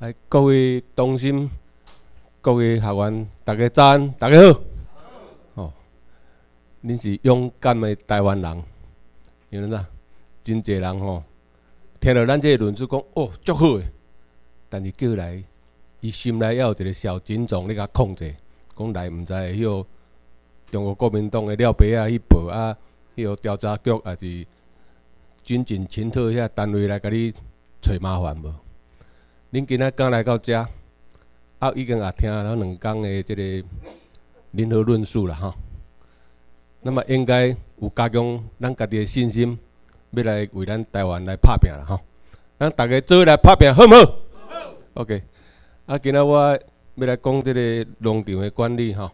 来，各位同心，各位学员，大家早安，大家好。哦，恁是勇敢的台湾人，因为啥？真济人吼，听到咱这个论述讲，哦，足好诶。但是叫来，伊心内还有一个小警长咧甲控制，讲来毋知会迄个中国国民党诶廖白啊去报啊，迄个调查局也是军警情特遐单位来甲你找麻烦无？恁今仔刚来到遮，啊，已经也听了两工的即个联合论述了吼。那么应该有加强咱家己的信心，要来为咱台湾来拍拼了吼。咱大家做来拍拼，好毋好？好。OK。啊，今仔我要来讲即个农场的管理吼。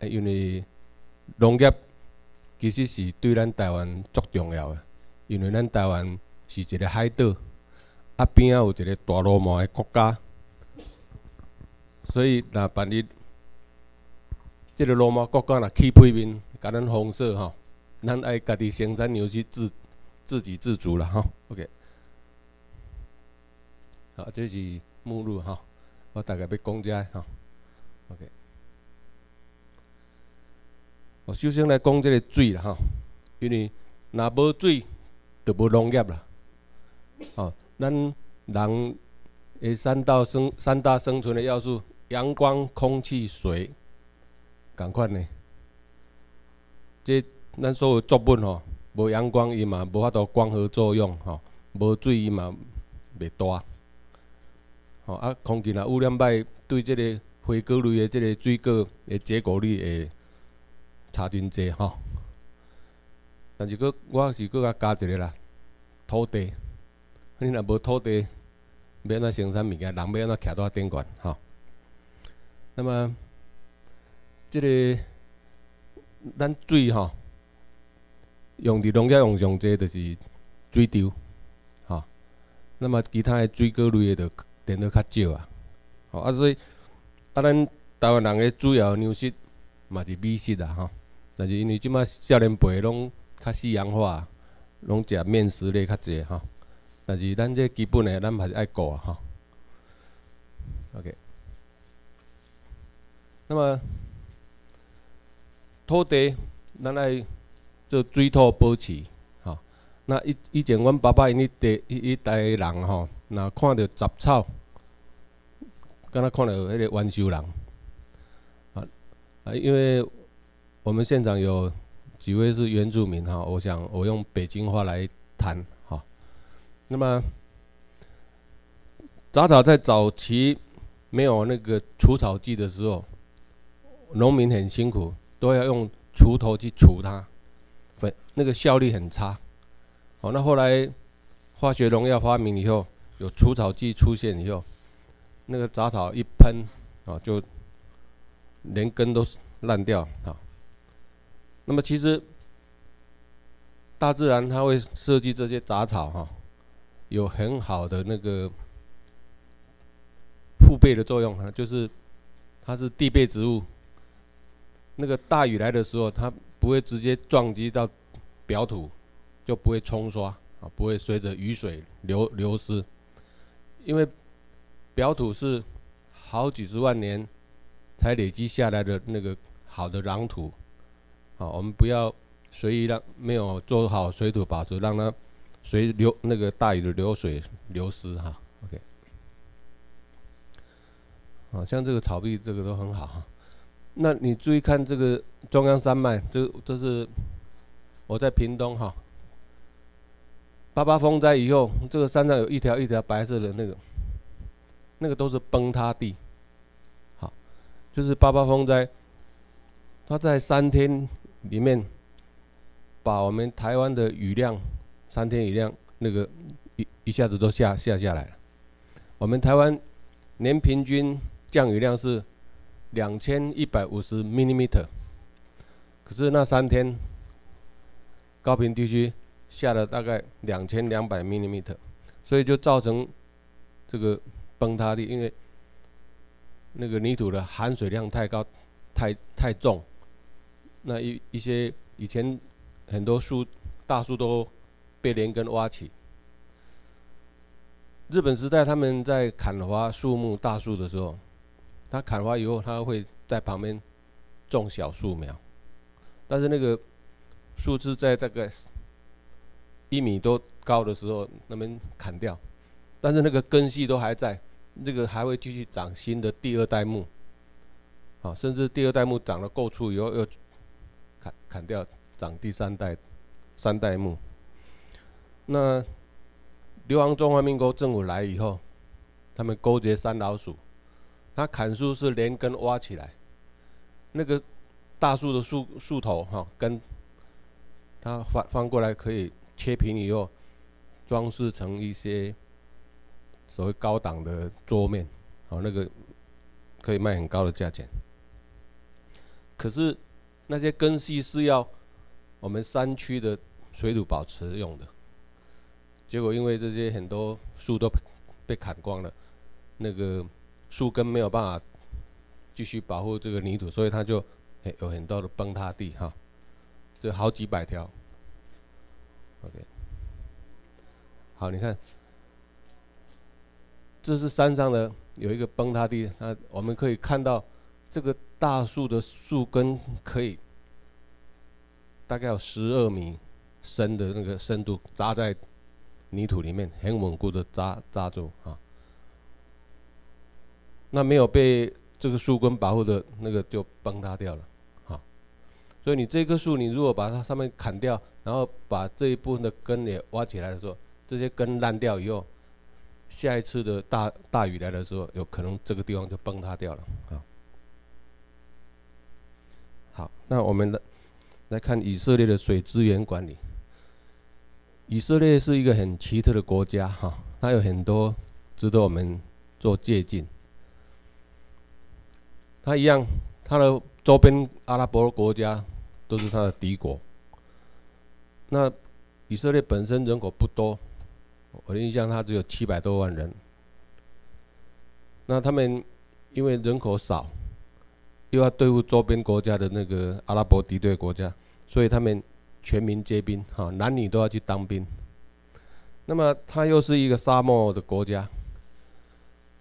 因为农业其实是对咱台湾足重要的，因为咱台湾是一个海岛。啊边啊有一个大罗马的国家，所以若万一即个罗马国家若起歹面，甲咱封锁吼，咱爱家己生产牛去自自给自足啦吼。OK，好，这是目录吼，我大概要讲遮吼。OK，我首先来讲即个水啦吼，因为若无水，就无农业啦，吼。咱人诶三大生三大生存的要素：阳光、空气、水，共款呢。即咱所有作物吼，无阳光伊嘛无法度光合作用吼，无水伊嘛袂大。吼啊，空气若污染歹，对即个花果类的即个水果的结果率会差真济吼。但是佫我是佫较加一个啦，土地。你若无土地，要安怎生产物件？人要安怎徛在顶悬？吼。那么，即个咱水吼，用伫农业用上济就是水稻，吼。那么其他的水果类的，就变得较少啊。吼啊，所以啊，咱台湾人的主要粮食嘛是米食啊，吼。但是因为即马少年辈拢较西洋化，拢食面食类较济，吼。但是咱这基本的，咱还是爱顾啊，吼。OK。那么土地，咱来做水土保持，吼。那以以前阮爸爸因迄代迄代人吼，若看到杂草，敢若看到迄个元修人，啊啊，因为我们现场有几位是原住民哈，我想我用北京话来谈。那么，杂草在早期没有那个除草剂的时候，农民很辛苦，都要用锄头去除它，分那个效率很差。好，那后来化学农药发明以后，有除草剂出现以后，那个杂草一喷啊，就连根都烂掉啊。那么其实大自然它会设计这些杂草哈。有很好的那个护背的作用啊，就是它是地被植物，那个大雨来的时候，它不会直接撞击到表土，就不会冲刷啊，不会随着雨水流流失，因为表土是好几十万年才累积下来的那个好的壤土，啊，我们不要随意让没有做好水土保持，让它。随流那个大雨的流水流失哈，OK，啊，像这个草地这个都很好哈。那你注意看这个中央山脉，这这是我在屏东哈。八八风灾以后，这个山上有一条一条白色的那个，那个都是崩塌地，好，就是八八风灾，它在三天里面把我们台湾的雨量。三天雨量那个一一下子都下下下来了。我们台湾年平均降雨量是两千一百五十 m i l i m e t e r 可是那三天高平地区下了大概两千两百 m i l i m e t e r 所以就造成这个崩塌地，因为那个泥土的含水量太高，太太重，那一一些以前很多树大树都。被连根挖起，日本时代他们在砍伐树木大树的时候，他砍伐以后，他会在旁边种小树苗，但是那个树枝在大概一米多高的时候，那边砍掉，但是那个根系都还在，这个还会继续长新的第二代木，啊，甚至第二代木长得够粗以后又砍砍掉，长第三代、三代木。那流亡中华民国政府来以后，他们勾结山老鼠，他砍树是连根挖起来，那个大树的树树头哈根，他翻翻过来可以切平以后，装饰成一些所谓高档的桌面，好那个可以卖很高的价钱。可是那些根系是要我们山区的水土保持用的。结果因为这些很多树都被砍光了，那个树根没有办法继续保护这个泥土，所以它就有很多的崩塌地哈，这好几百条。OK，好，你看，这是山上的有一个崩塌地，那我们可以看到这个大树的树根可以大概有十二米深的那个深度扎在。泥土里面很稳固的扎扎住啊，那没有被这个树根保护的那个就崩塌掉了，啊，所以你这棵树你如果把它上面砍掉，然后把这一部分的根也挖起来的时候，这些根烂掉以后，下一次的大大雨来的时候，有可能这个地方就崩塌掉了啊。好，那我们来来看以色列的水资源管理。以色列是一个很奇特的国家，哈，它有很多值得我们做借鉴。它一样，它的周边阿拉伯国家都是它的敌国。那以色列本身人口不多，我的印象它只有七百多万人。那他们因为人口少，又要对付周边国家的那个阿拉伯敌对国家，所以他们。全民皆兵，哈，男女都要去当兵。那么，它又是一个沙漠的国家，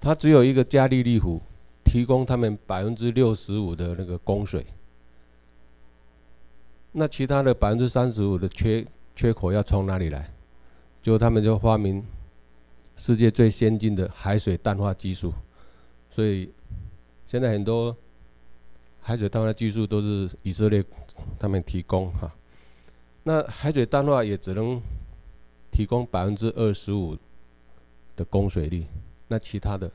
它只有一个加利利湖，提供他们百分之六十五的那个供水。那其他的百分之三十五的缺缺口要从哪里来？就他们就发明世界最先进的海水淡化技术，所以现在很多海水淡化技术都是以色列他们提供，哈。那海水淡化也只能提供百分之二十五的供水率，那其他的，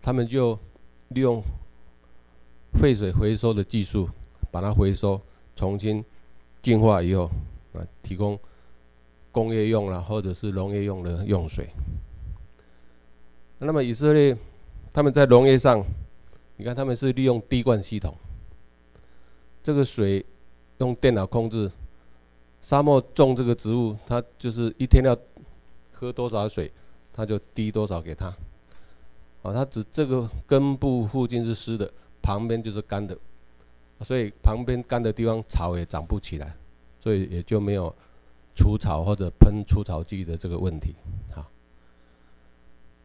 他们就利用废水回收的技术，把它回收，重新净化以后，啊，提供工业用了或者是农业用的用水。那么以色列他们在农业上，你看他们是利用滴灌系统，这个水用电脑控制。沙漠种这个植物，它就是一天要喝多少水，它就滴多少给它。啊，它只这个根部附近是湿的，旁边就是干的，所以旁边干的地方草也长不起来，所以也就没有除草或者喷除草剂的这个问题。好，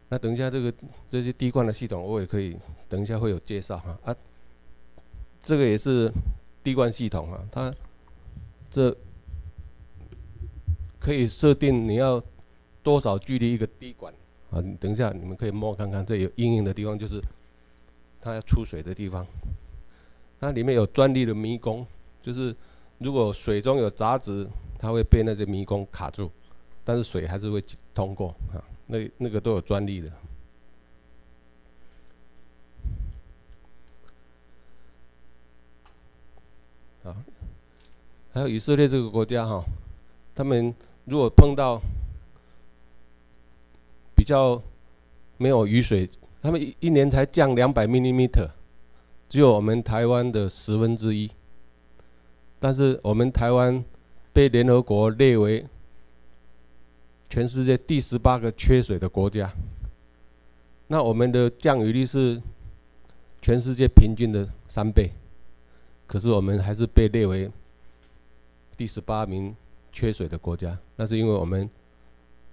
那等一下这个这些滴灌的系统，我也可以等一下会有介绍哈。啊，这个也是滴灌系统啊，它这。可以设定你要多少距离一个滴管啊？你等一下，你们可以摸看看，这有阴影的地方就是它要出水的地方。它里面有专利的迷宫，就是如果水中有杂质，它会被那些迷宫卡住，但是水还是会通过啊。那那个都有专利的。啊，还有以色列这个国家哈，他们。如果碰到比较没有雨水，他们一一年才降两百 m i 只有我们台湾的十分之一。但是我们台湾被联合国列为全世界第十八个缺水的国家，那我们的降雨率是全世界平均的三倍，可是我们还是被列为第十八名。缺水的国家，那是因为我们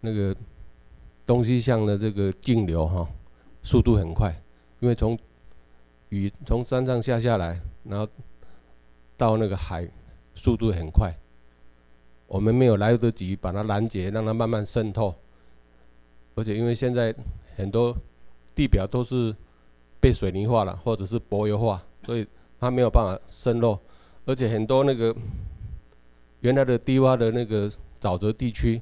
那个东西向的这个径流哈，速度很快，因为从雨从山上下下来，然后到那个海，速度很快，我们没有来得及把它拦截，让它慢慢渗透，而且因为现在很多地表都是被水泥化了，或者是柏油化，所以它没有办法渗漏，而且很多那个原来的低洼的那个沼泽地区。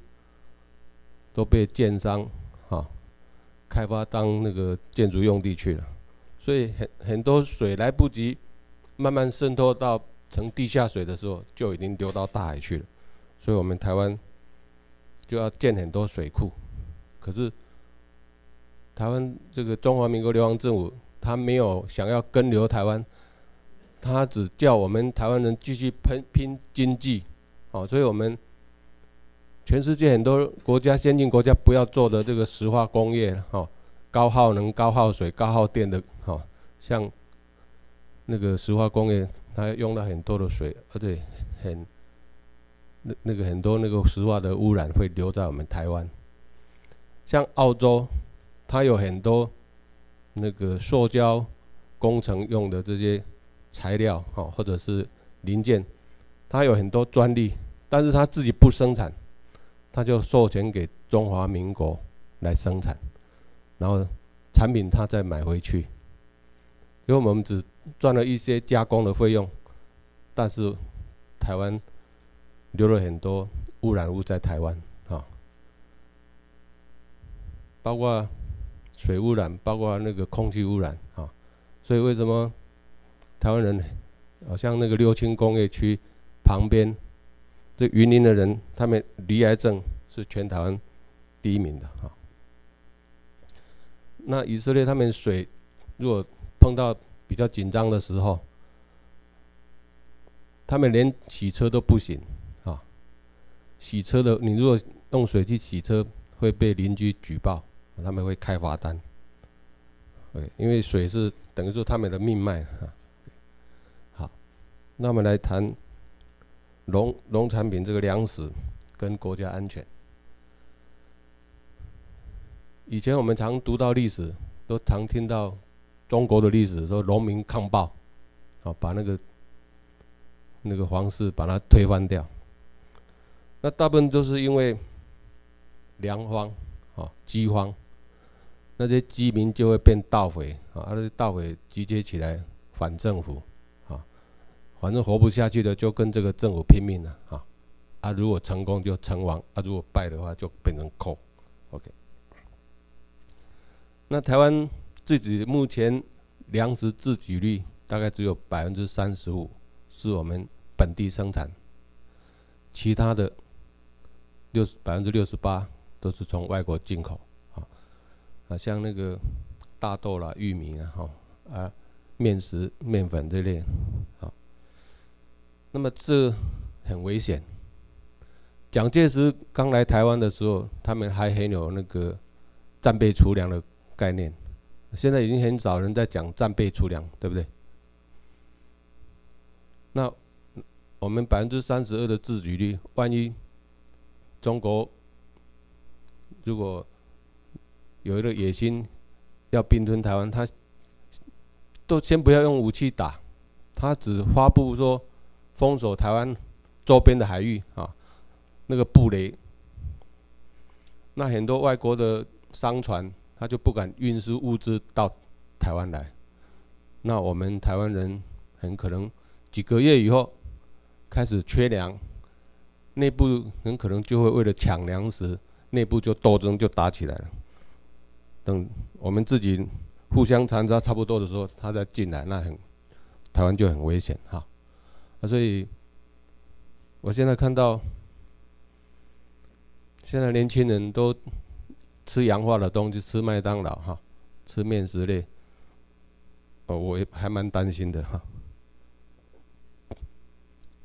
都被建商哈开发当那个建筑用地去了，所以很很多水来不及慢慢渗透到成地下水的时候，就已经流到大海去了。所以我们台湾就要建很多水库。可是台湾这个中华民国流亡政府，他没有想要跟流台湾，他只叫我们台湾人继续拼拼经济，哦，所以我们。全世界很多国家先进国家不要做的这个石化工业，哈，高耗能、高耗水、高耗电的，哈，像那个石化工业，它用了很多的水，而且很那那个很多那个石化的污染会留在我们台湾。像澳洲，它有很多那个塑胶工程用的这些材料，哈，或者是零件，它有很多专利，但是它自己不生产。他就授权给中华民国来生产，然后产品他再买回去，因为我们只赚了一些加工的费用，但是台湾留了很多污染物在台湾啊，包括水污染，包括那个空气污染啊，所以为什么台湾人好像那个六轻工业区旁边？这云林的人，他们离癌症是全台湾第一名的哈。那以色列他们水，如果碰到比较紧张的时候，他们连洗车都不行啊。洗车的，你如果用水去洗车，会被邻居举报，他们会开罚单。对，因为水是等于说他们的命脉哈。好，那我们来谈。农农产品这个粮食跟国家安全，以前我们常读到历史，都常听到中国的历史说农民抗暴，啊，把那个那个皇室把它推翻掉。那大部分都是因为粮荒，啊，饥荒，那些饥民就会变盗匪，啊，那些盗匪集结起来反政府。反正活不下去的，就跟这个政府拼命了啊！啊，如果成功就成王，啊，如果败的话就变成寇。OK。那台湾自己目前粮食自给率大概只有百分之三十五是我们本地生产，其他的六十百分之六十八都是从外国进口啊。啊，像那个大豆啦、玉米啊、哈啊面食、面粉这类啊。那么这很危险。蒋介石刚来台湾的时候，他们还很有那个战备储粮的概念。现在已经很少人在讲战备储粮，对不对？那我们百分之三十二的自给率，万一中国如果有一个野心要并吞台湾，他都先不要用武器打，他只发布说。封锁台湾周边的海域啊，那个布雷，那很多外国的商船，他就不敢运输物资到台湾来。那我们台湾人很可能几个月以后开始缺粮，内部很可能就会为了抢粮食，内部就斗争就打起来了。等我们自己互相残杀差不多的时候，他再进来，那很台湾就很危险哈。啊，所以我现在看到，现在年轻人都吃洋化的东西，吃麦当劳哈，吃面食类，哦，我也还蛮担心的哈。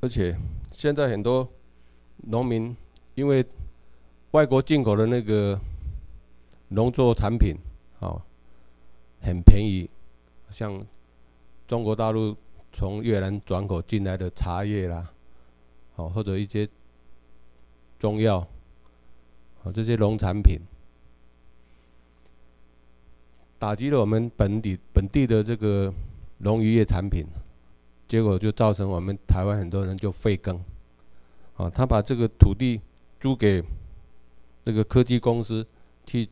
而且现在很多农民因为外国进口的那个农作产品，哦，很便宜，像中国大陆。从越南转口进来的茶叶啦，哦，或者一些中药，哦，这些农产品，打击了我们本地本地的这个农渔业产品，结果就造成我们台湾很多人就废耕，啊，他把这个土地租给这个科技公司去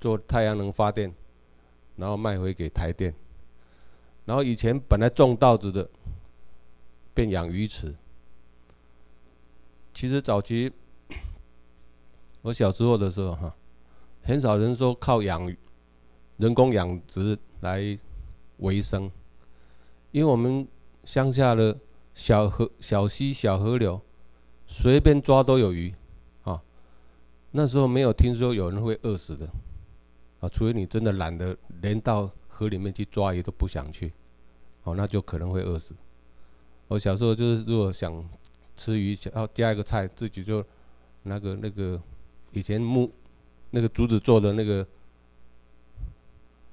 做太阳能发电，然后卖回给台电，然后以前本来种稻子的变养鱼池，其实早期我小时候的时候哈，很少人说靠养人工养殖来维生，因为我们乡下的小河、小溪、小河流，随便抓都有鱼，啊，那时候没有听说有人会饿死的，啊，除非你真的懒得连到河里面去抓鱼都不想去，哦，那就可能会饿死。我小时候就是如果想吃鱼，想要加一个菜，自己就那个那个以前木那个竹子做的那个。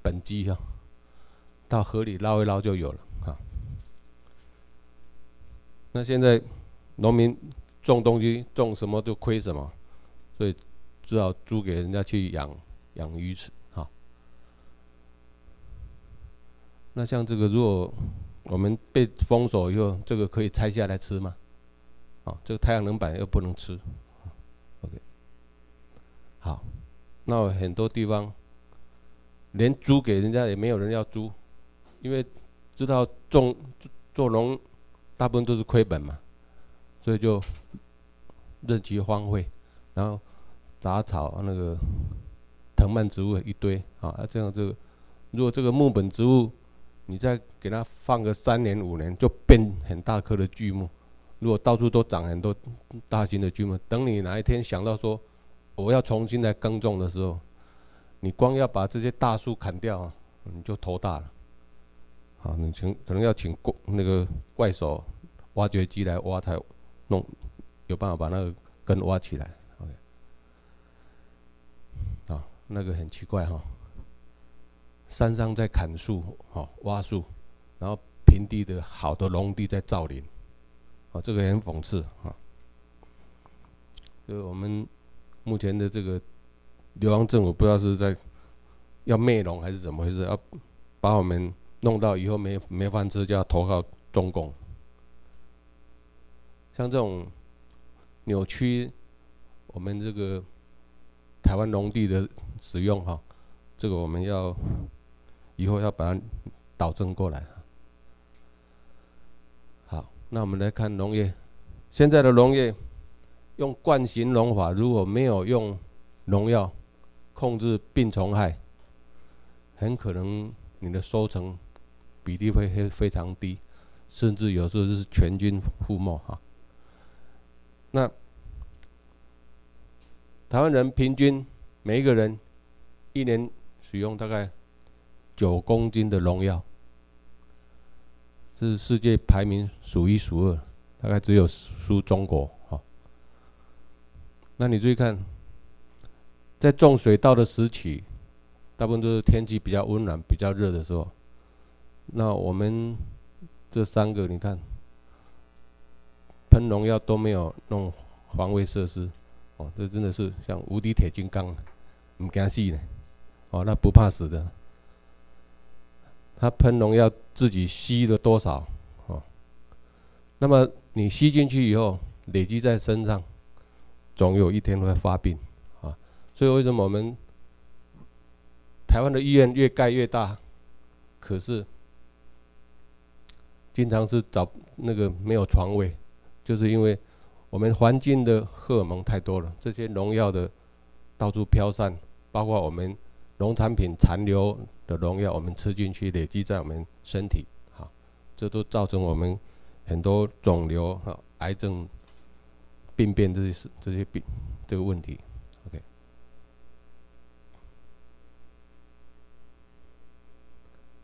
本机啊，到河里捞一捞就有了哈。那现在农民种东西种什么都亏什么，所以只好租给人家去养养鱼池哈。那像这个，如果我们被封锁以后，这个可以拆下来吃吗？啊，这个太阳能板又不能吃。OK，好，那很多地方。连租给人家也没有人要租，因为知道种做农大部分都是亏本嘛，所以就任其荒废，然后杂草那个藤蔓植物一堆啊，这样这个如果这个木本植物你再给它放个三年五年，就变很大棵的巨木。如果到处都长很多大型的巨木，等你哪一天想到说我要重新来耕种的时候，你光要把这些大树砍掉，你就头大了。好，你请可能要请过那个怪手挖掘机来挖才弄，有办法把那个根挖起来。OK，啊，那个很奇怪哈，山上在砍树，哈，挖树，然后平地的好的农地在造林，啊，这个很讽刺啊。就我们目前的这个。流亡政府不知道是在要灭农还是怎么回事，要把我们弄到以后没没饭吃，就要投靠中共。像这种扭曲我们这个台湾农地的使用哈，这个我们要以后要把它导正过来。好，那我们来看农业，现在的农业用惯性农法，如果没有用农药。控制病虫害，很可能你的收成比例会非非常低，甚至有时候是全军覆没哈。那台湾人平均每一个人一年使用大概九公斤的农药，这是世界排名数一数二，大概只有输中国哈。那你注意看。在种水稻的时期，大部分都是天气比较温暖、比较热的时候。那我们这三个，你看，喷农药都没有弄防卫设施，哦，这真的是像无敌铁金刚，唔惊死呢，哦，那不怕死的。他喷农药自己吸了多少，哦，那么你吸进去以后，累积在身上，总有一天会发病啊。所以为什么我们台湾的医院越盖越大，可是经常是找那个没有床位，就是因为我们环境的荷尔蒙太多了，这些农药的到处飘散，包括我们农产品残留的农药，我们吃进去累积在我们身体，好，这都造成我们很多肿瘤、哈癌症、病变这些这些病这个问题。OK，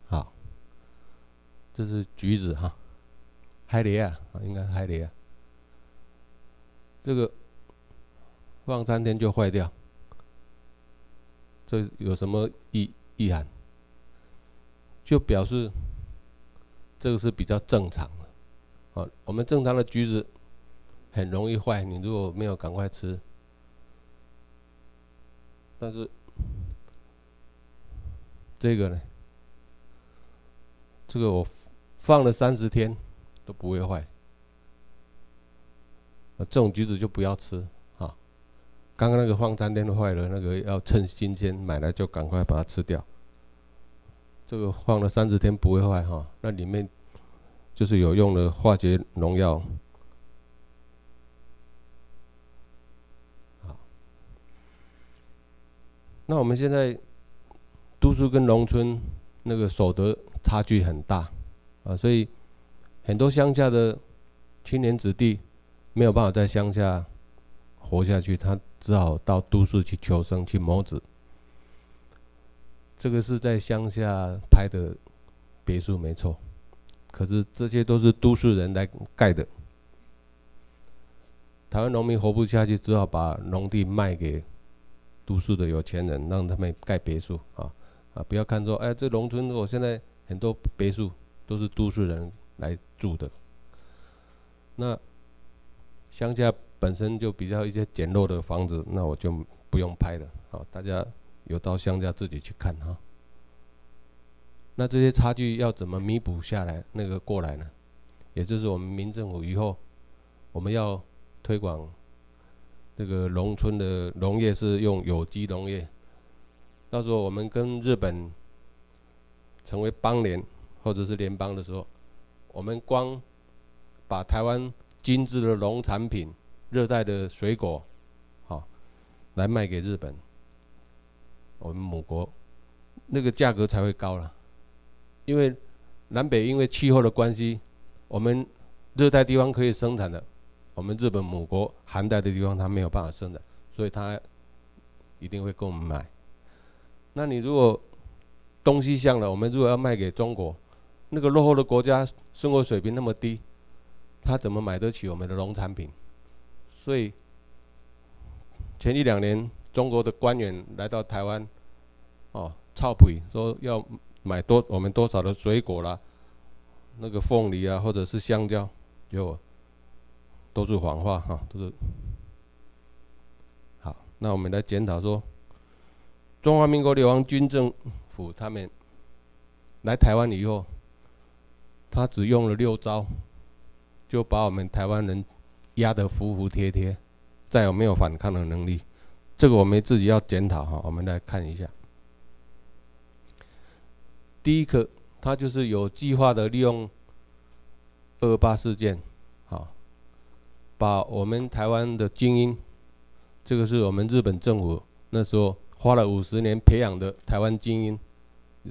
好这是橘子哈，海梨啊，应该是海梨啊。这个放三天就坏掉，这有什么意意涵？就表示这个是比较正常的啊。我们正常的橘子很容易坏，你如果没有赶快吃，但是这个呢，这个我放了三十天都不会坏，啊，这种橘子就不要吃。刚刚那个放三天都坏了，那个要趁新鲜，买来就赶快把它吃掉。这个放了三十天不会坏哈，那里面就是有用的化学农药。好，那我们现在都市跟农村那个所得差距很大啊，所以很多乡下的青年子弟没有办法在乡下活下去，他。只好到都市去求生去谋子这个是在乡下拍的别墅没错。可是这些都是都市人来盖的。台湾农民活不下去只好把农地卖给都市的有钱人让他们盖别墅啊啊不要看着哎这农村我现在很多别墅都是都市人来住的。那乡下本身就比较一些简陋的房子，那我就不用拍了。好，大家有到乡下自己去看哈。那这些差距要怎么弥补下来？那个过来呢？也就是我们民政府以后，我们要推广这个农村的农业是用有机农业。到时候我们跟日本成为邦联或者是联邦的时候，我们光把台湾精致的农产品。热带的水果好来卖给日本我们母国那个价格才会高了因为南北因为气候的关系我们热带地方可以生产的我们日本母国寒带的地方它没有办法生产所以它一定会跟我们买。那你如果东西向了我们如果要卖给中国那个落后的国家生活水平那么低他怎么买得起我们的农产品？所以前一两年，中国的官员来到台湾，哦，操皮说要买多我们多少的水果啦，那个凤梨啊，或者是香蕉，有都是谎话哈，都是。好，那我们来检讨说，中华民国立煌军政府他们来台湾以后，他只用了六招，就把我们台湾人。压得服服帖帖再有没有反抗的能力这个我们自己要检讨哈我们来看一下。第一个他就是有计划的利用二八事件啊把我们台湾的精英这个是我们日本政府那时候花了五十年培养的台湾精英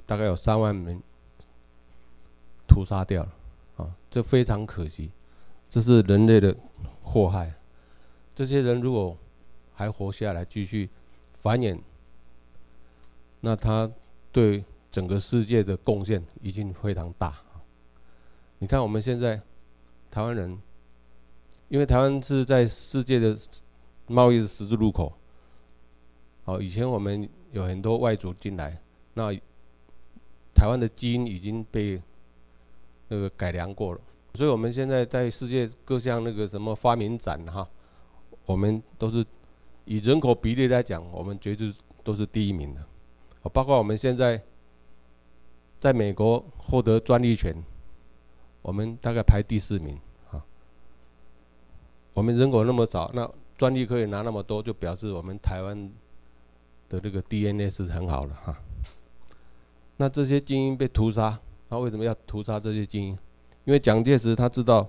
大概有三万名屠杀掉了啊这非常可惜。这是人类的祸害。这些人如果还活下来，继续繁衍，那他对整个世界的贡献已经非常大。你看，我们现在台湾人，因为台湾是在世界的贸易的十字路口。好，以前我们有很多外族进来，那台湾的基因已经被那个改良过了。所以我们现在在世界各项那个什么发明展哈我们都是以人口比例来讲我们绝对都是第一名的。啊包括我们现在在美国获得专利权我们大概排第四名啊我们人口那么少那专利可以拿那么多就表示我们台湾的这个 dna 是很好的哈。那这些精英被屠杀那为什么要屠杀这些精英因为蒋介石他知道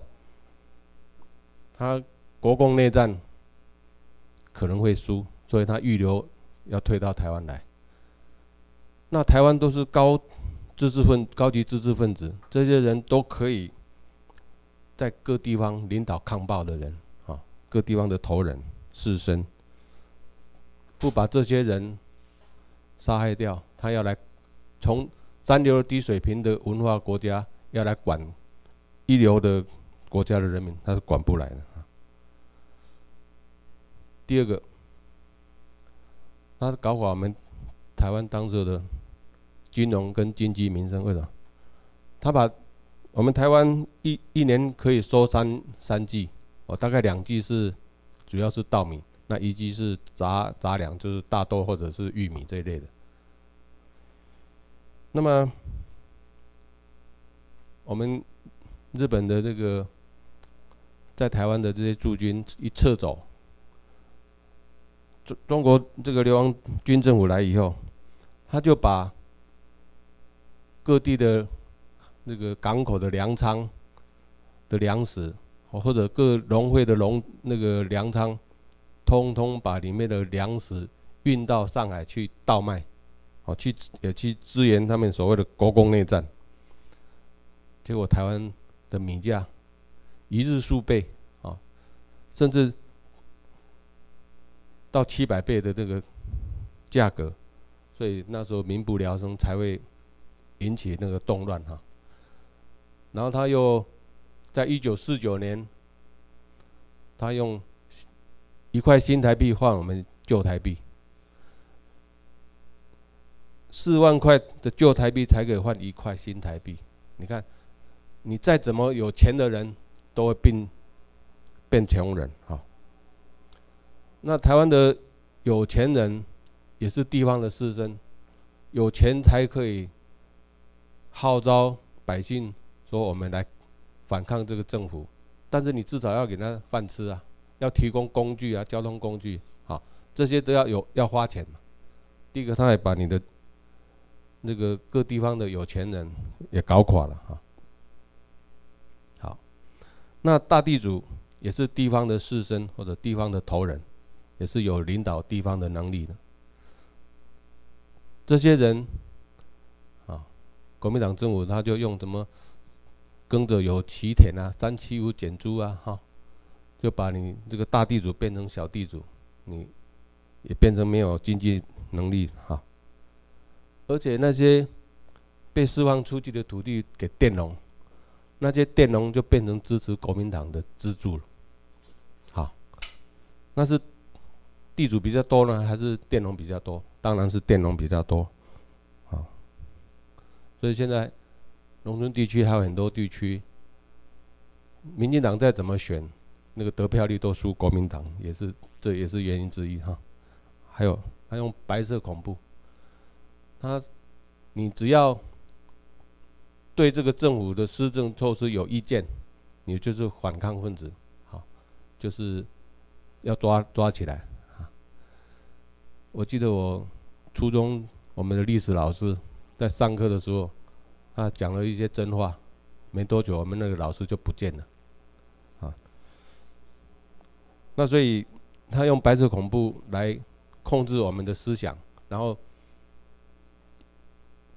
他国共内战可能会输，所以他预留要退到台湾来。那台湾都是高知识分子，高级知识分子，这些人都可以在各地方领导抗暴的人，啊，各地方的头人，士绅。不把这些人杀害掉，他要来，从三流低水平的文化国家要来管。一流的国家的人民他是管不来的。第二个他是搞垮我们台湾当时的金融跟经济民生为什么？他把我们台湾一一年可以收三三季哦大概两季是主要是稻米那一季是杂杂粮就是大豆或者是玉米这一类的。那么我们日本的这个在台湾的这些驻军一撤走，中中国这个流亡军政府来以后，他就把各地的那个港口的粮仓的粮食，或者各农会的农那个粮仓，通通把里面的粮食运到上海去倒卖，哦，去也去支援他们所谓的国共内战。结果台湾的米价一日数倍啊，甚至到七百倍的这个价格，所以那时候民不聊生，才会引起那个动乱哈。然后他又在一九四九年，他用一块新台币换我们旧台币，四万块的旧台币才可以换一块新台币，你看。你再怎么有钱的人，都会变变穷人哈。那台湾的有钱人也是地方的士绅，有钱才可以号召百姓说我们来反抗这个政府，但是你至少要给他饭吃啊，要提供工具啊，交通工具啊，这些都要有要花钱嘛。第一个，他还把你的那个各地方的有钱人也搞垮了哈。那大地主也是地方的士绅或者地方的头人，也是有领导地方的能力的。这些人，啊，国民党政府他就用什么，耕者有其田啊，三七五减租啊，哈，就把你这个大地主变成小地主，你也变成没有经济能力哈。而且那些被释放出去的土地给佃农。那些佃农就变成支持国民党的支柱了，好，那是地主比较多呢，还是佃农比较多？当然是佃农比较多，啊，所以现在农村地区还有很多地区，民进党再怎么选，那个得票率都输国民党，也是这也是原因之一哈。还有他用白色恐怖，他你只要。对这个政府的施政措施有意见，你就是反抗分子，好，就是要抓抓起来啊！我记得我初中我们的历史老师在上课的时候，他讲了一些真话，没多久我们那个老师就不见了，啊，那所以他用白色恐怖来控制我们的思想，然后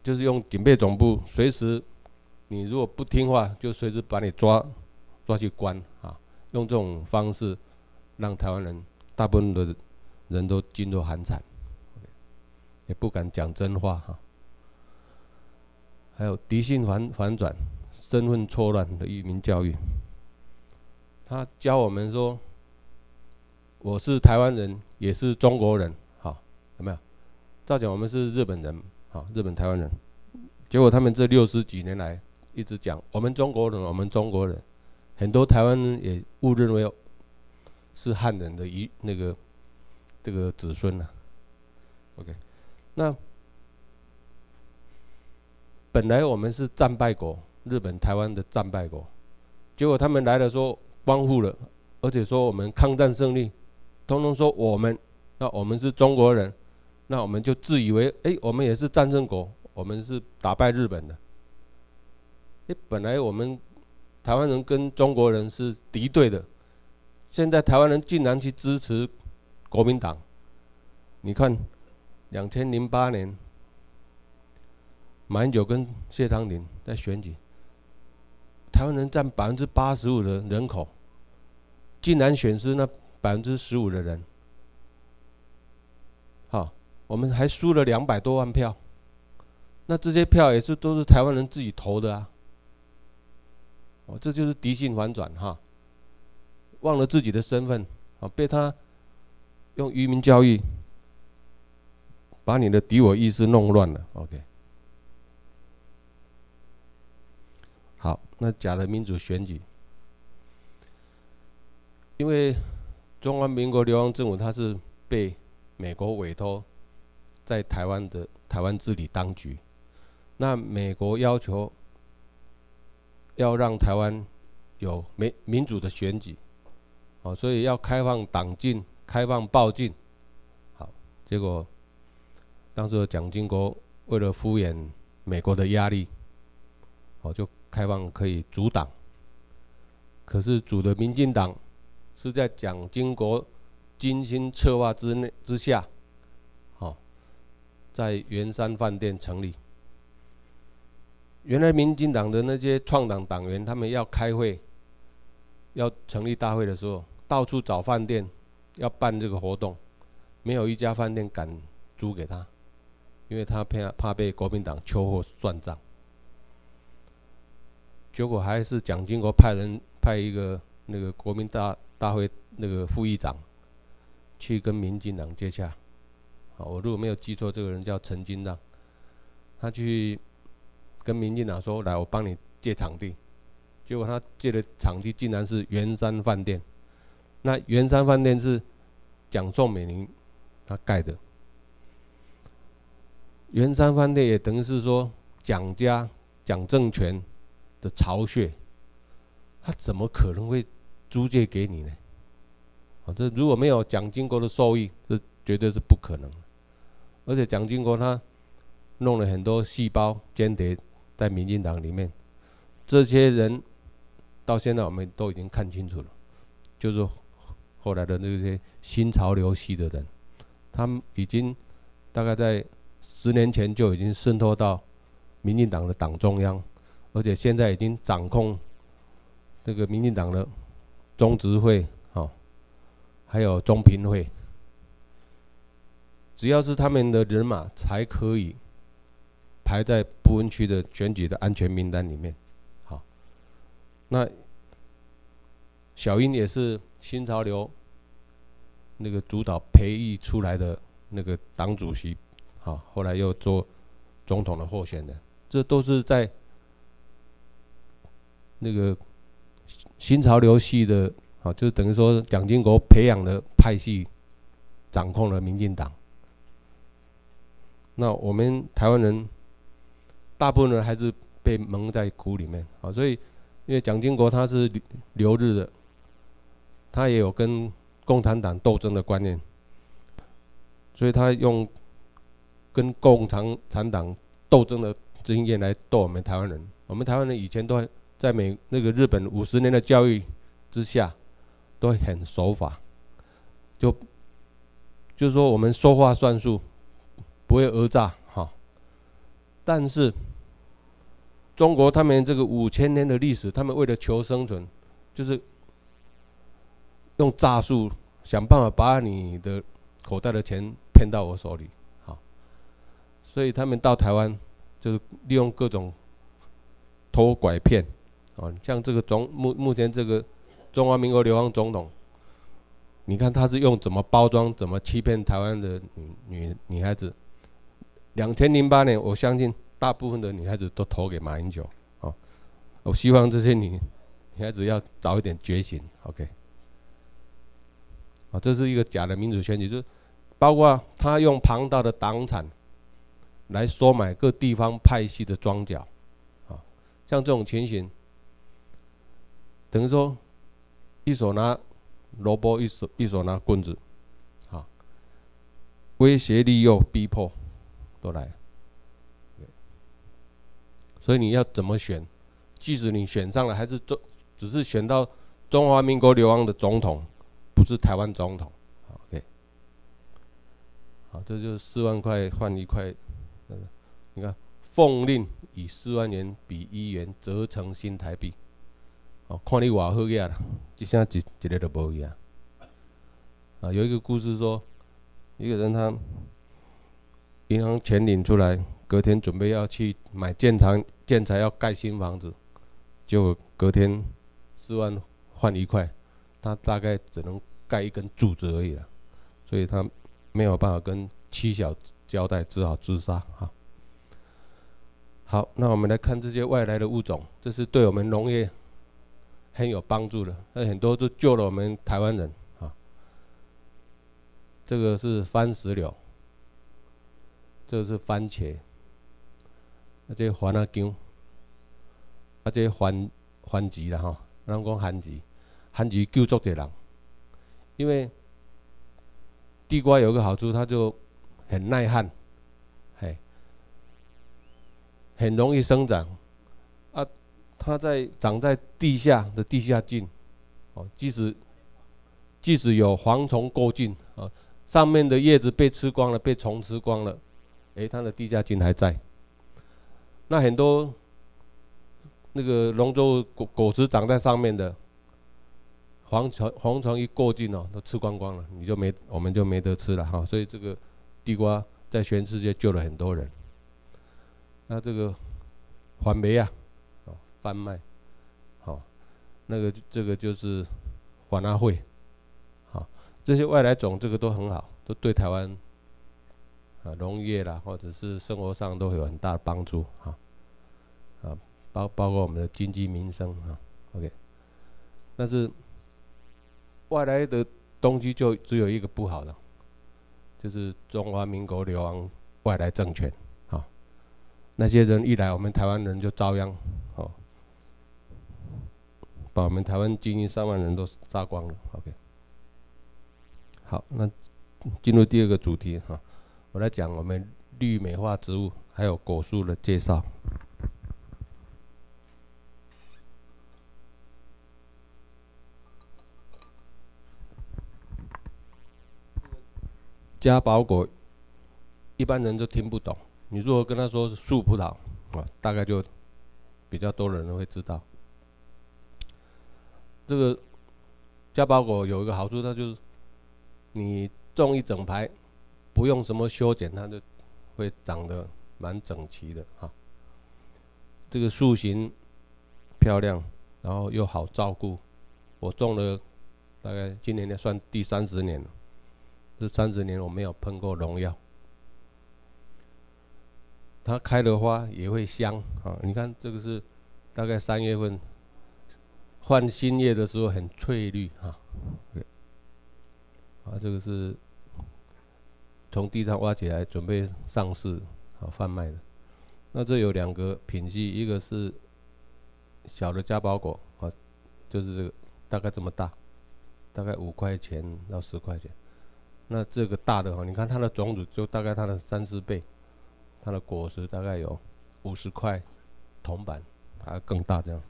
就是用警备总部随时。你如果不听话，就随时把你抓抓去关啊！用这种方式，让台湾人大部分的人都噤若寒蝉，也不敢讲真话哈。还有敌性反反转、身份错乱的移民教育，他教我们说：“我是台湾人，也是中国人。”好，有没有？照讲我们是日本人，好，日本台湾人。结果他们这六十几年来，一直讲我们中国人，我们中国人，很多台湾人也误认为是汉人的遗那个这个子孙呐。OK，那本来我们是战败国，日本台湾的战败国，结果他们来了说光复了，而且说我们抗战胜利，通通说我们，那我们是中国人，那我们就自以为哎，我们也是战胜国，我们是打败日本的。本来我们台湾人跟中国人是敌对的，现在台湾人竟然去支持国民党。你看，两千零八年，马英九跟谢长廷在选举，台湾人占百分之八十五的人口，竟然选出那百分之十五的人。好，我们还输了两百多万票，那这些票也是都是台湾人自己投的啊。哦，这就是敌性反转哈，忘了自己的身份啊，被他用愚民教育把你的敌我意识弄乱了。OK，好，那假的民主选举，因为中华民国流亡政府他是被美国委托在台湾的台湾治理当局，那美国要求要让台湾有民民主的选举，哦，所以要开放党禁，开放报禁，好，结果当时蒋经国为了敷衍美国的压力，哦，就开放可以阻党，可是组的民进党是在蒋经国精心策划之内之下，哦，在圆山饭店成立。原来民进党的那些创党党员，他们要开会，要成立大会的时候，到处找饭店，要办这个活动，没有一家饭店敢租给他，因为他怕怕被国民党秋后算账。结果还是蒋经国派人派一个那个国民大大会那个副议长，去跟民进党接洽。好，我如果没有记错，这个人叫陈金让，他去。跟民进党说：“来，我帮你借场地。”结果他借的场地竟然是圆山饭店。那圆山饭店是蒋宋美龄他盖的。圆山饭店也等于是说蒋家蒋政权的巢穴，他怎么可能会租借给你呢？啊，这如果没有蒋经国的授意，这绝对是不可能。而且蒋经国他弄了很多细胞间谍。在民进党里面，这些人到现在我们都已经看清楚了，就是后来的那些新潮流系的人，他们已经大概在十年前就已经渗透到民进党的党中央，而且现在已经掌控这个民进党的中执会，哦，还有中评会，只要是他们的人马才可以。排在不分区的选举的安全名单里面，好，那小英也是新潮流那个主导培育出来的那个党主席，好，后来又做总统的候选人，这都是在那个新潮流系的，好，就等于说蒋经国培养的派系掌控了民进党，那我们台湾人。大部分人还是被蒙在鼓里面啊，所以因为蒋经国他是留日的，他也有跟共产党斗争的观念，所以他用跟共产产党斗争的经验来斗我们台湾人。我们台湾人以前都在美那个日本五十年的教育之下，都很守法，就就是说我们说话算数，不会讹诈哈，但是。中国他们这个五千年的历史，他们为了求生存，就是用诈术想办法把你的口袋的钱骗到我手里，好，所以他们到台湾就是利用各种偷拐骗，啊，像这个总目目前这个中华民国流亡总统，你看他是用怎么包装，怎么欺骗台湾的女女女孩子？两千零八年，我相信。大部分的女孩子都投给马英九，哦，我希望这些女女孩子要早一点觉醒，OK，啊，这是一个假的民主选举，就是包括他用庞大的党产来收买各地方派系的庄脚，啊，像这种情形，等于说一手拿萝卜，一手一手拿棍子，啊，威胁利诱逼迫都来。所以你要怎么选？即使你选上了，还是中，只是选到中华民国流亡的总统，不是台湾总统。OK，好，这就是四万块换一块。你看，奉令以四万元比一元折成新台币。哦，看你偌好个啦，一下一一个都无一样。啊，有一个故事说，一个人他银行钱领出来，隔天准备要去买建仓。建材要盖新房子，就隔天四万换一块，他大概只能盖一根柱子而已了，所以他没有办法跟妻小交代，只好自杀。哈，好，那我们来看这些外来的物种，这是对我们农业很有帮助的，那很多都救了我们台湾人啊。这个是番石榴，这个是番茄。啊，这番啊姜，啊，这番番薯啦吼，咱讲番薯，番薯救足者人，因为地瓜有个好处，它就很耐旱，嘿，很容易生长，啊，它在长在地下的地下茎，哦，即使即使有蝗虫过境啊，上面的叶子被吃光了，被虫吃光了，诶，它的地下茎还在。那很多那个龙舟果果实长在上面的，蝗虫蝗虫一过境哦，都吃光光了，你就没我们就没得吃了哈。所以这个地瓜在全世界救了很多人。那这个番梅啊，哦，番麦，好，那个这个就是番阿会，好，这些外来种这个都很好，都对台湾。啊，农业啦，或者是生活上都会有很大的帮助哈，啊，包包括我们的经济民生哈，OK，但是外来的东西就只有一个不好的，就是中华民国流亡外来政权，啊，那些人一来，我们台湾人就遭殃，哦，把我们台湾经营三万人都杀光了，OK，好，那进入第二个主题哈。我来讲我们绿美化植物还有果树的介绍。加宝果，一般人都听不懂。你如果跟他说是树葡萄啊，大概就比较多人会知道。这个加包果有一个好处，它就是你种一整排。不用什么修剪，它就会长得蛮整齐的哈。这个树形漂亮，然后又好照顾。我种了大概今年也算第三十年了，这三十年我没有喷过农药。它开的花也会香啊！你看这个是大概三月份换新叶的时候很翠绿哈。啊，这个是。从地上挖起来，准备上市，啊贩卖的。那这有两个品系，一个是小的加宝果，啊，就是这个，大概这么大，大概五块钱到十块钱。那这个大的哈，你看它的种子就大概它的三四倍，它的果实大概有五十块铜板，还更大这样。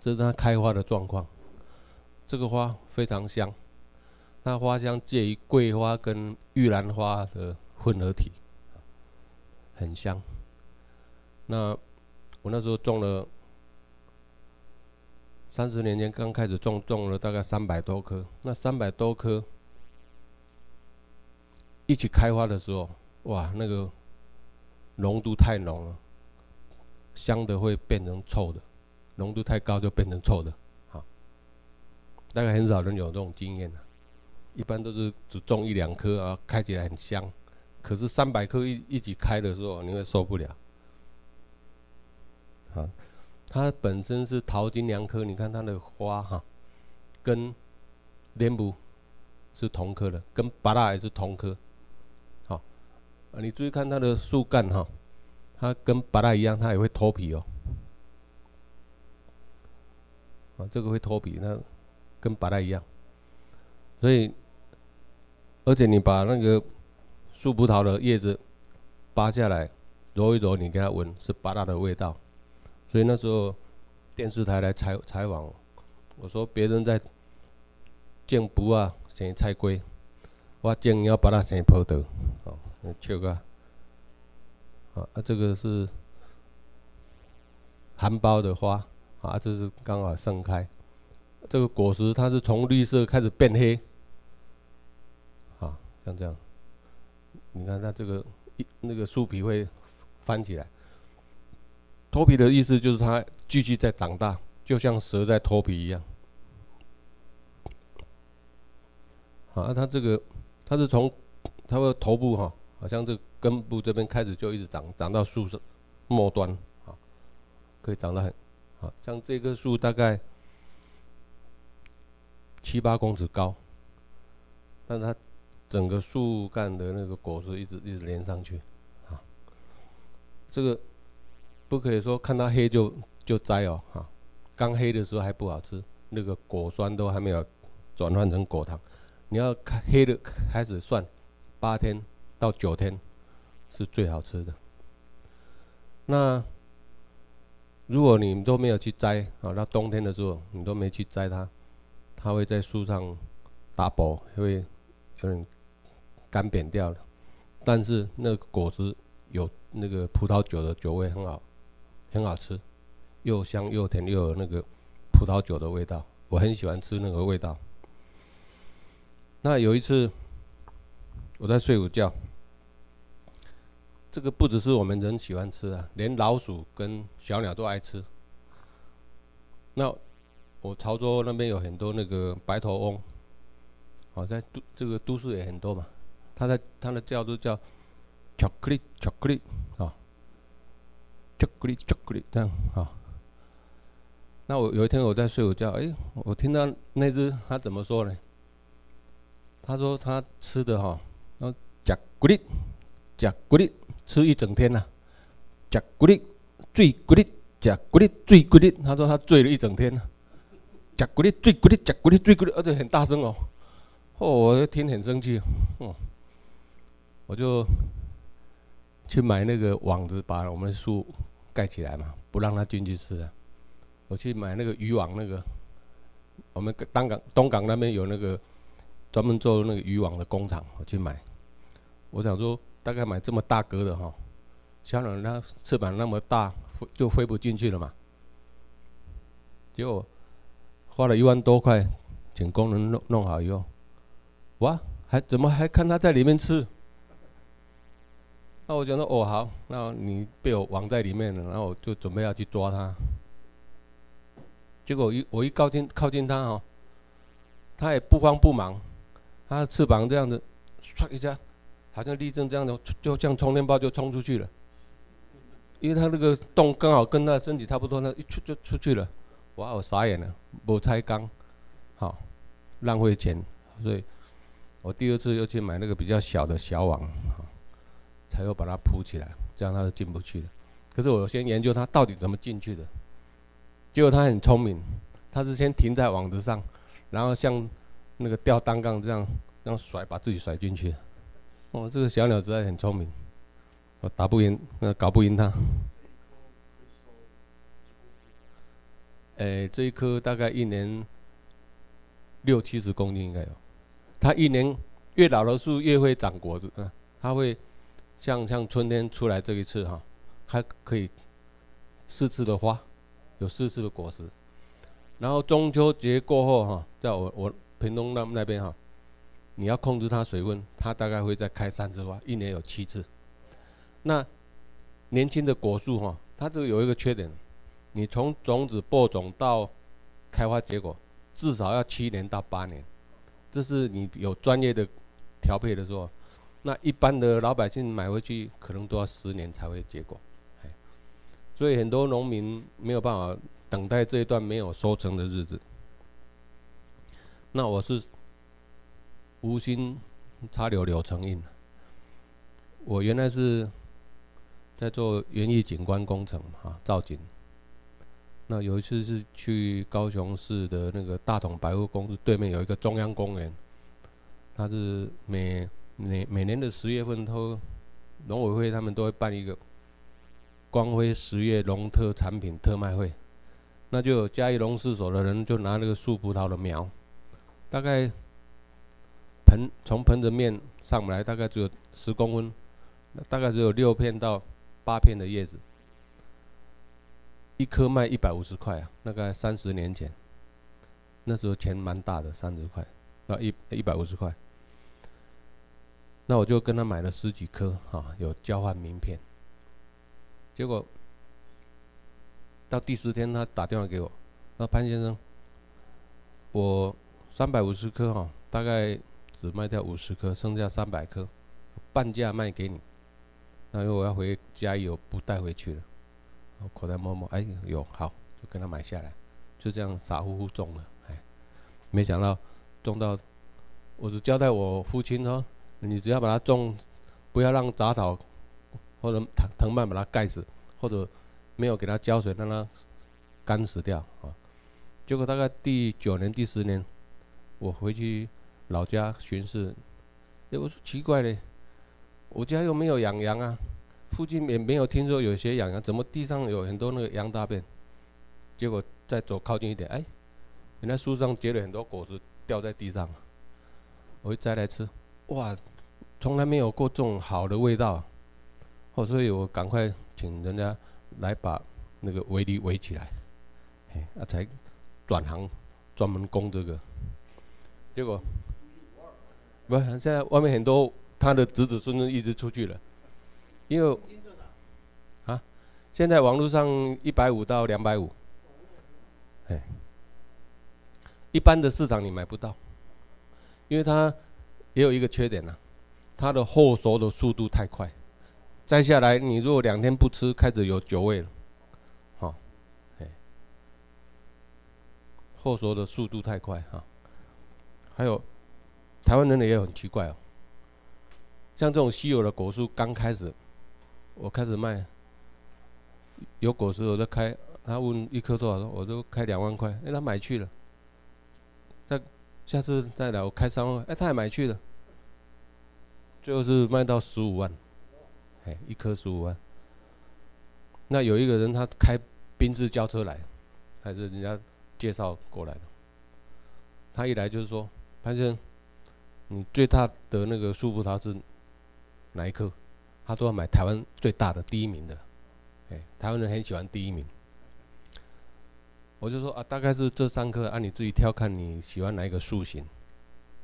这是它开花的状况，这个花非常香。它花香介于桂花跟玉兰花的混合体，很香。那我那时候种了，三十年前刚开始种，种了大概三百多棵。那三百多棵一起开花的时候，哇，那个浓度太浓了，香的会变成臭的，浓度太高就变成臭的。好，大概很少人有这种经验的。一般都是只种一两棵啊，开起来很香。可是三百棵一一起开的时候，你会受不了。啊，它本身是桃金娘科，你看它的花哈，跟莲雾是同科的，跟芭拉也是同科。好，啊，你注意看它的树干哈，它跟芭拉一样，它也会脱皮哦。啊，这个会脱皮，那跟芭拉一样，所以。而且你把那个树葡萄的叶子扒下来揉一揉，你给它闻，是芭拉的味道。所以那时候电视台来采采访，我说别人在种布啊，生菜龟，我种要把它生葡萄，哦，笑个。啊，这个是含苞的花，啊，这是刚好盛开。这个果实它是从绿色开始变黑。像这样，你看它这个一那个树皮会翻起来，脱皮的意思就是它继续在长大，就像蛇在脱皮一样。好，它这个它是从它的头部哈，好像这根部这边开始就一直长，长到树上末端，啊，可以长得很，好像这棵树大概七八公尺高，但是它。整个树干的那个果实一直一直连上去，啊，这个不可以说看到黑就就摘哦，哈，刚黑的时候还不好吃，那个果酸都还没有转换成果糖，你要看黑的开始算，八天到九天是最好吃的。那如果你都没有去摘啊，那冬天的时候你都没去摘它，它会在树上打薄，会有点干扁掉了。但是那个果子有那个葡萄酒的酒味很好，很好吃，又香又甜又有那个葡萄酒的味道，我很喜欢吃那个味道。那有一次我在睡午觉，这个不只是我们人喜欢吃啊，连老鼠跟小鸟都爱吃。那我潮州那边有很多那个白头翁，好在都这个都市也很多嘛。它的它的叫都叫巧克力巧克力啊，巧克力巧克力这样啊。那我有一天我在睡午觉，哎，我听到那只它怎么说呢？他说他吃的哈，然后巧克力巧克力吃一整天呐，巧克力最骨力巧克力最骨力，他说他醉了一整天呐，巧克力最骨力巧克力最骨力，而且很大声哦，哦，我听很生气，哦。我就去买那个网子，把我们的树盖起来嘛，不让它进去吃啊。我去买那个渔网，那个我们东港东港那边有那个专门做那个渔网的工厂，我去买。我想说，大概买这么大格的哈，小鸟它翅膀那么大，就飞不进去了嘛。结果花了一万多块，请工人弄弄好以后，哇，还怎么还看它在里面吃？那我讲说哦好，那你被我网在里面了，然后我就准备要去抓它。结果一我一靠近靠近它哦，它也不慌不忙，它的翅膀这样子唰一下，好像立正这样的，就像充电宝就冲出去了。因为它那个洞刚好跟它身体差不多，那一出就出去了。哇，我傻眼了，没拆缸，好浪费钱，所以我第二次又去买那个比较小的小网。才又把它铺起来，这样它就进不去了。可是我先研究它到底怎么进去的。结果它很聪明，它是先停在网子上，然后像那个吊单杠这样，这样甩，把自己甩进去。哦，这个小鸟实在很聪明，我打不赢，呃，搞不赢它。诶，这一棵大概一年六七十公斤应该有。它一年越老的树越会长果子，嗯，它会。像像春天出来这一次哈，还可以四次的花，有四次的果实。然后中秋节过后哈，在我我屏东那那边哈，你要控制它水温，它大概会再开三次花，一年有七次。那年轻的果树哈，它这个有一个缺点，你从种子播种到开花结果，至少要七年到八年，这是你有专业的调配的时候。那一般的老百姓买回去，可能都要十年才会结果，哎，所以很多农民没有办法等待这一段没有收成的日子。那我是无心插柳柳成荫，我原来是在做园艺景观工程啊，造景。那有一次是去高雄市的那个大同百货公司对面有一个中央公园，它是每每每年的十月份，都农委会他们都会办一个光辉十月农特产品特卖会，那就有嘉义农事所的人就拿那个树葡萄的苗，大概盆从盆子面上来大概只有十公分，大概只有六片到八片的叶子，一颗卖一百五十块啊，大概三十年前，那时候钱蛮大的，三十块到一一百五十块。那我就跟他买了十几颗，哈，有交换名片。结果到第十天，他打电话给我，说：“潘先生，我三百五十颗哈，大概只卖掉五十颗，剩下三百颗，半价卖给你。那因为我要回家，有不带回去了。我口袋摸摸，哎，有，好，就跟他买下来，就这样傻乎乎种了。哎，没想到种到，我只交代我父亲哦。”你只要把它种，不要让杂草或者藤藤蔓把它盖死，或者没有给它浇水，让它干死掉啊。结果大概第九年、第十年，我回去老家巡视，哎，我说奇怪嘞，我家又没有养羊啊，附近也没有听说有些养羊，怎么地上有很多那个羊大便？结果再走靠近一点，哎，原来树上结了很多果实掉在地上，我一摘来吃，哇，从来没有过这种好的味道，哦，所以我赶快请人家来把那个围篱围起来，哎，啊才。转行专门攻这个，结果不，现在外面很多他的子子孙孙一直出去了，因为啊，现在网络上一百五到两百五，哎，一般的市场你买不到，因为它也有一个缺点呢，它的后熟的速度太快，摘下来你如果两天不吃，开始有酒味了。好，哎后熟的速度太快哈，还有台湾人也很奇怪哦，像这种稀有的果树，刚开始我开始卖，有果实我就开，他问一颗多少，我都开两万块，哎他买去了，再下次再来我开三万，哎他也买去了，最后是卖到十五万，哎一颗十五万，那有一个人他开宾士轿车来，还是人家。介绍过来的，他一来就是说：“潘先生，你最大的那个树葡萄是哪一颗？他都要买台湾最大的第一名的。哎，台湾人很喜欢第一名。我就说啊，大概是这三颗，按你自己挑，看你喜欢哪一个树型。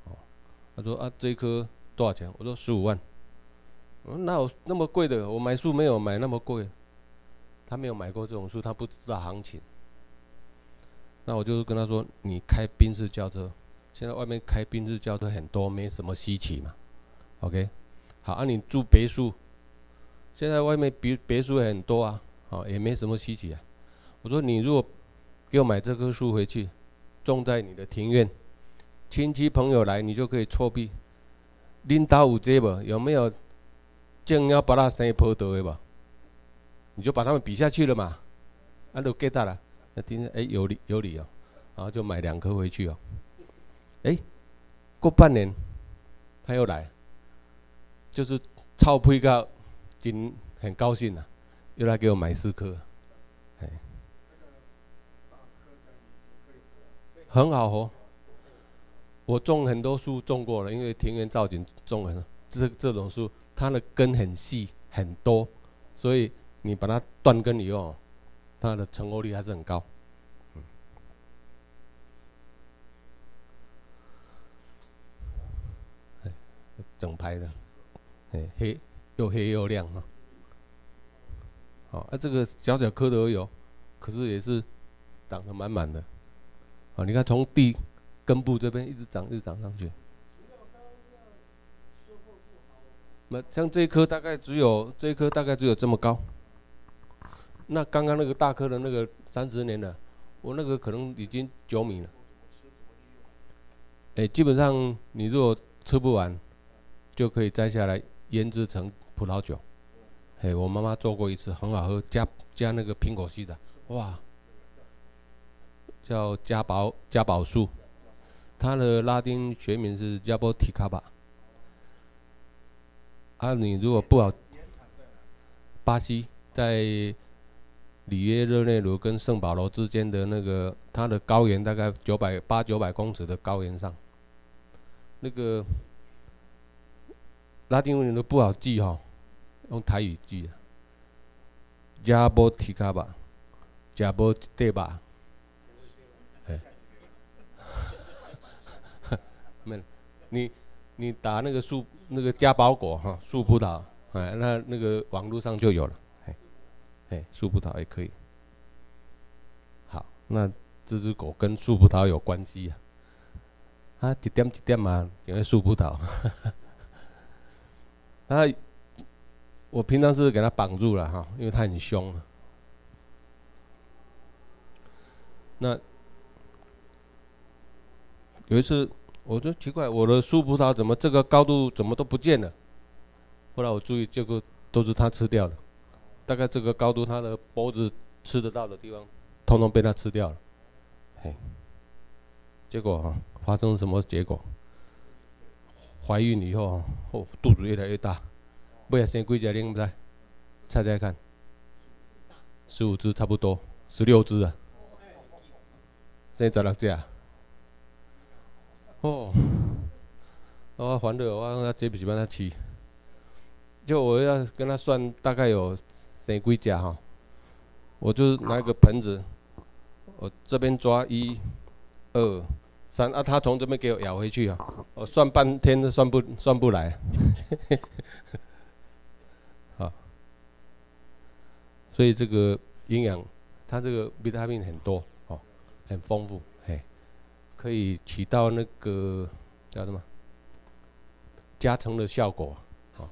哦，他说啊，这一颗多少钱？我说十五万。我说哪有那么贵的？我买树没有买那么贵。他没有买过这种树，他不知道行情。那我就跟他说：“你开宾士轿车，现在外面开宾士轿车很多，没什么稀奇嘛。OK，好，啊，你住别墅，现在外面别别墅很多啊，好，也没什么稀奇啊。我说你如果给我买这棵树回去，种在你的庭院，亲戚朋友来，你就可以错币。领导有这不？有没有正要把它生葡萄的无？你就把他们比下去了嘛，啊，都 get 到了。”听着，哎，有理有理哦，然后就买两颗回去哦。哎，过半年他又来，就是超配个，今很高兴呐，又来给我买四颗，哎，很好哦。我种很多树种过了，因为田园造景种很，这这种树它的根很细很多，所以你把它断根以后。它的成活率还是很高，嗯，整排的，哎，黑又黑又亮啊，好，啊，这个小小颗的有，可是也是长得满满的，啊，你看从地根部这边一直长，一直长上去，那像这一棵大概只有这一棵大概只有这么高。那刚刚那个大颗的那个三十年的，我那个可能已经九米了。哎，基本上你如果吃不完，就可以摘下来腌制成葡萄酒。哎，我妈妈做过一次，很好喝，加加那个苹果西的，哇，叫加宝加宝树，它的拉丁学名是加波提卡巴。啊，你如果不好，巴西在。里约热内卢跟圣保罗之间的那个，它的高原大概九百八九百公尺的高原上，那个拉丁文都不好记哈，用台语记。加波提卡巴，加波提巴波提卡吧，加波对吧？哎，没，你你打那个树那个加包果哈，树葡萄，哎，那那个网络上就有了。哎，树葡萄也可以。好，那这只狗跟树葡萄有关系啊？啊，一点一点嘛，因为树葡萄。啊，我平常是给它绑住了哈，因为它很凶。那有一次，我就奇怪，我的树葡萄怎么这个高度怎么都不见了？后来我注意，这个都是它吃掉的。大概这个高度，它的脖子吃得到的地方，通通被它吃掉了。嘿，结果啊，发生什么结果？怀孕以后啊，哦，肚子越来越大，不要生几只灵不在？猜猜看，十五只差不多，十六只啊，现在十六只啊。哦，我烦恼，我我这不是帮他吃，就我要跟他算，大概有。生几只哈？我就拿一个盆子，我这边抓一、二、三啊，他从这边给我舀回去啊，我算半天都算不算不来。好，所以这个营养，它这个维他命很多哦，很丰富，可以起到那个叫什么加成的效果，好，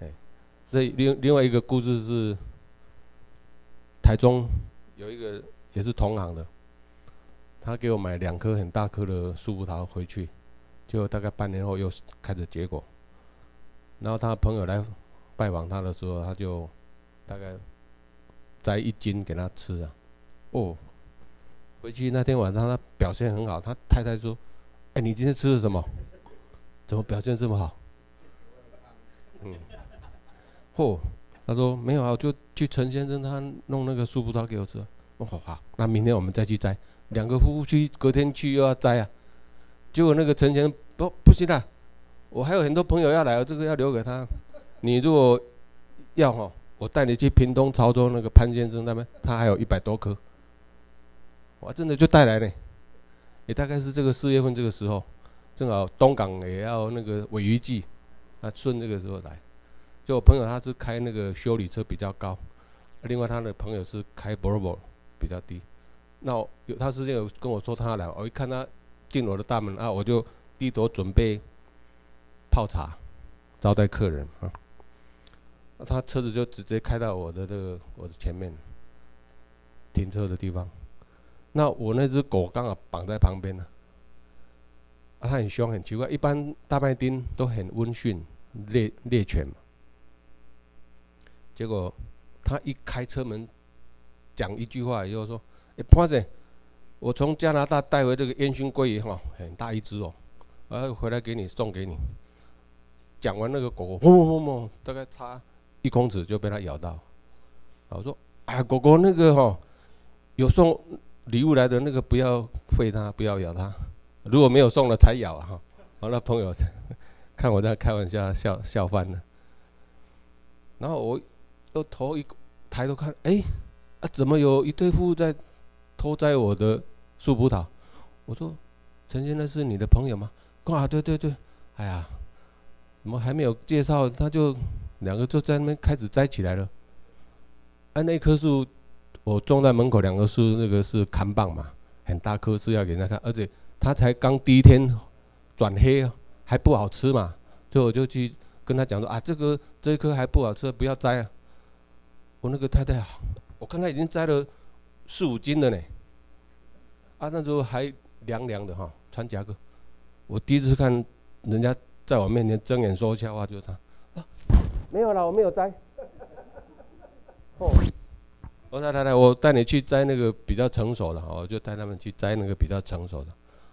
哎，这另另外一个故事是。台中有一个也是同行的，他给我买两颗很大颗的树葡萄回去，就大概半年后又开始结果。然后他朋友来拜访他的时候，他就大概摘一斤给他吃啊。哦，回去那天晚上他表现很好，他太太说：“哎，你今天吃了什么？怎么表现这么好？”嗯，嚯！他说没有啊，就去陈先生他弄那个树葡萄给我吃。哦好，那明天我们再去摘。两个夫妇去隔天去又要摘啊。结果那个陈先生不不行的，我还有很多朋友要来，这个要留给他。你如果要哈，我带你去屏东潮州那个潘先生那边，他还有一百多棵。我真的就带来了，也大概是这个四月份这个时候，正好东港也要那个尾鱼季，啊顺这个时候来。就我朋友他是开那个修理车比较高，另外他的朋友是开 Volvo 比较低。那有他之前有跟我说他来，我一看他进我的大门啊，我就低头准备泡茶招待客人啊。那他车子就直接开到我的这个我的前面停车的地方。那我那只狗刚好绑在旁边呢，啊，它很凶很奇怪，一般大麦町都很温驯猎猎犬嘛。结果他一开车门，讲一句话以后说：“哎，潘子，我从加拿大带回这个烟熏鲑鱼哈，很大一只哦，后回来给你送给你。”讲完那个狗狗，砰砰砰，大概差一公尺就被它咬到。我说：“哎，狗狗那个哈，有送礼物来的那个不要吠它，不要咬它。如果没有送了才咬哈。”完了，朋友看我在开玩笑，笑笑翻了。然后我。又头一抬头看，哎，啊，怎么有一对夫妇在偷摘我的树葡萄？我说，陈先生是你的朋友吗？啊，对对对，哎呀，怎么还没有介绍，他就两个就在那边开始摘起来了。啊，那棵树我种在门口，两个树那个是看棒嘛，很大棵是要给人家看，而且它才刚第一天转黑，还不好吃嘛，所以我就去跟他讲说啊，这个这一棵还不好吃，不要摘啊。我那个太太啊，我看她已经摘了四五斤了呢，啊，那时候还凉凉的哈，穿夹克。我第一次看人家在我面前睁眼说瞎话，就是他。啊，没有了，我没有摘。哦，我太太，我带你去摘那个比较成熟的，我就带他们去摘那个比较成熟的，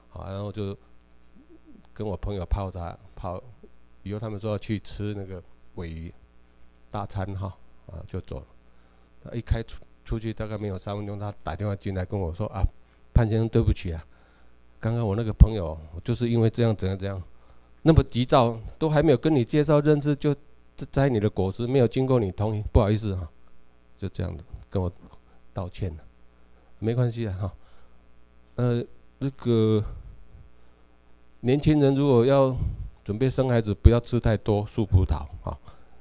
好，然后就跟我朋友泡茶泡，以后他们说要去吃那个尾鱼大餐哈，啊，就走了。他一开出出去大概没有三分钟，他打电话进来跟我说：“啊，潘先生，对不起啊，刚刚我那个朋友就是因为这样怎样怎样，那么急躁，都还没有跟你介绍认识就摘你的果实，没有经过你同意，不好意思哈，就这样的跟我道歉了，没关系的哈。呃，那个年轻人如果要准备生孩子，不要吃太多树葡萄啊，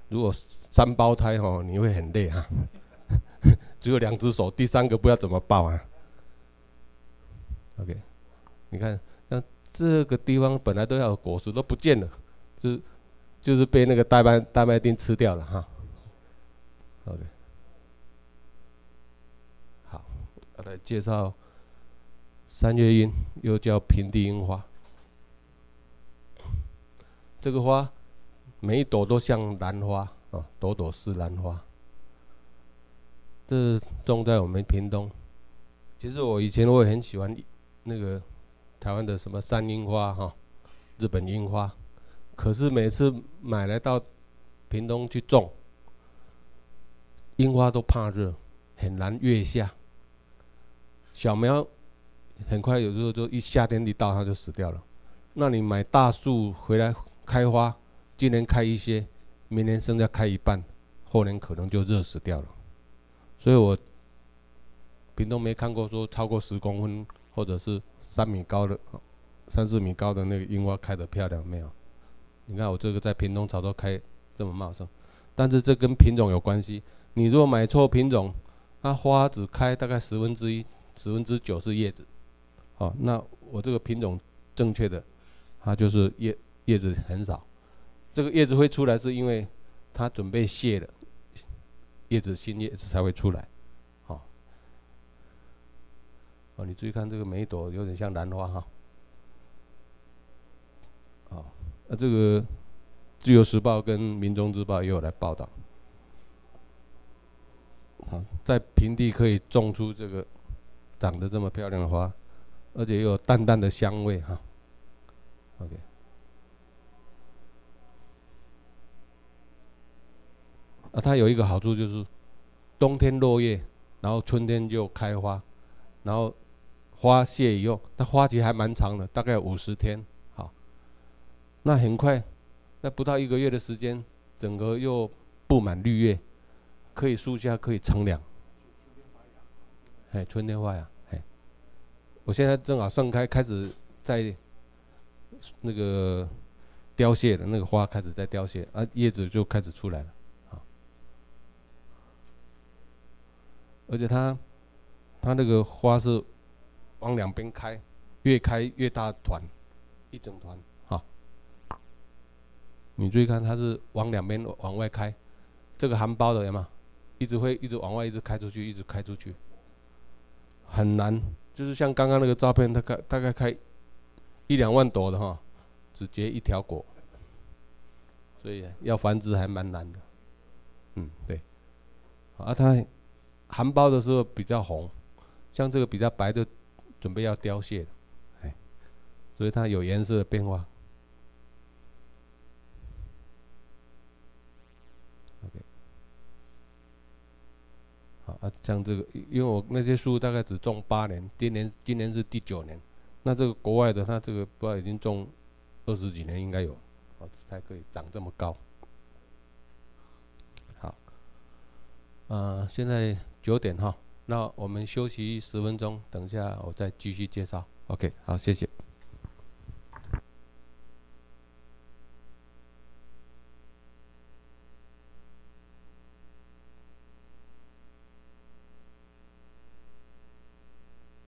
如果三胞胎哈，你会很累哈。”只有两只手，第三个不知道怎么抱啊。OK，你看，那这个地方本来都要果实都不见了，就就是被那个大麦大麦丁吃掉了哈。OK，好，我来介绍三月樱，又叫平地樱花。这个花每一朵都像兰花哦，朵朵是兰花。这是种在我们屏东。其实我以前我也很喜欢那个台湾的什么山樱花哈，日本樱花。可是每次买来到屏东去种，樱花都怕热，很难月下。小苗很快有时候就一夏天一到它就死掉了。那你买大树回来开花，今年开一些，明年剩下开一半，后年可能就热死掉了。所以我屏东没看过说超过十公分或者是三米高的、三四米高的那个樱花开得漂亮没有？你看我这个在屏东草都开这么茂盛，但是这跟品种有关系。你如果买错品种，它花只开大概十分之一、十分之九是叶子。好，那我这个品种正确的，它就是叶叶子很少。这个叶子会出来是因为它准备谢了，叶子新叶子才会出来。好，哦，你注意看这个每一朵有点像兰花哈。那这个《自由时报》跟《民众日报》也有来报道，啊，在平地可以种出这个长得这么漂亮的花，而且又有淡淡的香味哈。OK，啊，它有一个好处就是冬天落叶，然后春天就开花，然后花谢以后，它花期还蛮长的，大概五十天。好那很快，在不到一个月的时间，整个又布满绿叶，可以树下可以乘凉。哎，春天花呀，哎，我现在正好盛开，开始在那个凋谢了，那个花开始在凋谢，啊，叶子就开始出来了，啊，而且它，它那个花是往两边开，越开越大团，一整团。你注意看，它是往两边往外开，这个含苞的有吗？一直会一直往外，一直开出去，一直开出去，很难。就是像刚刚那个照片，它开大概开一两万朵的哈，只结一条果，所以要繁殖还蛮难的。嗯，对。啊，它含苞的时候比较红，像这个比较白的，准备要凋谢了，哎，所以它有颜色的变化。啊，像这个，因为我那些树大概只种八年，今年今年是第九年，那这个国外的，它这个不知道已经种二十几年应该有，哦，才可以长这么高。好，呃，现在九点哈，那我们休息十分钟，等一下我再继续介绍。OK，好，谢谢。